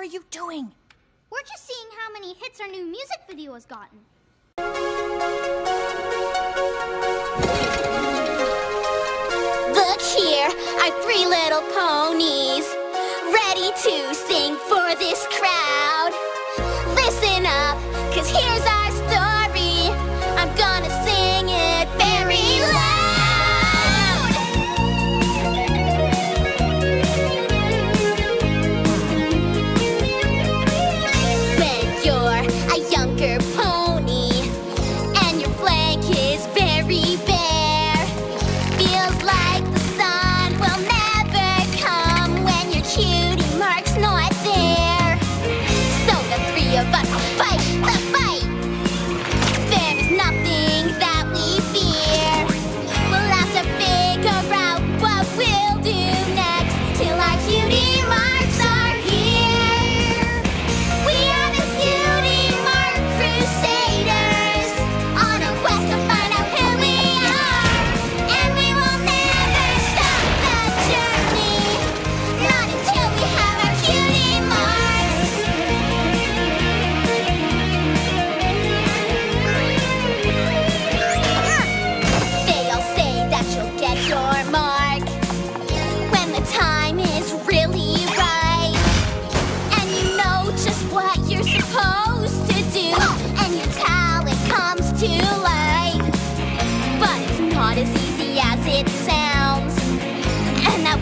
are you doing? We're just seeing how many hits our new music video has gotten. Look here, our three little ponies, ready to sing for this crowd. Listen up, cause here younger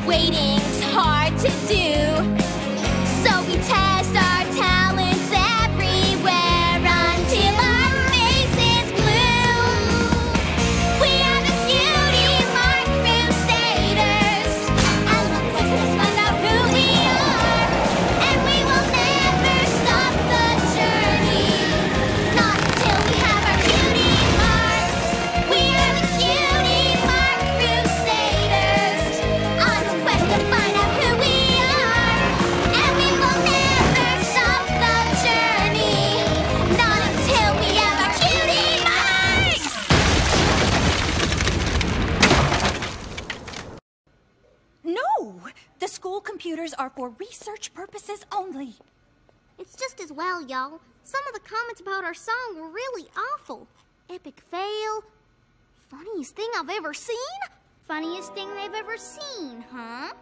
Waiting's hard to do. School computers are for research purposes only. It's just as well, y'all. Some of the comments about our song were really awful. Epic fail. Funniest thing I've ever seen? Funniest thing they've ever seen, huh?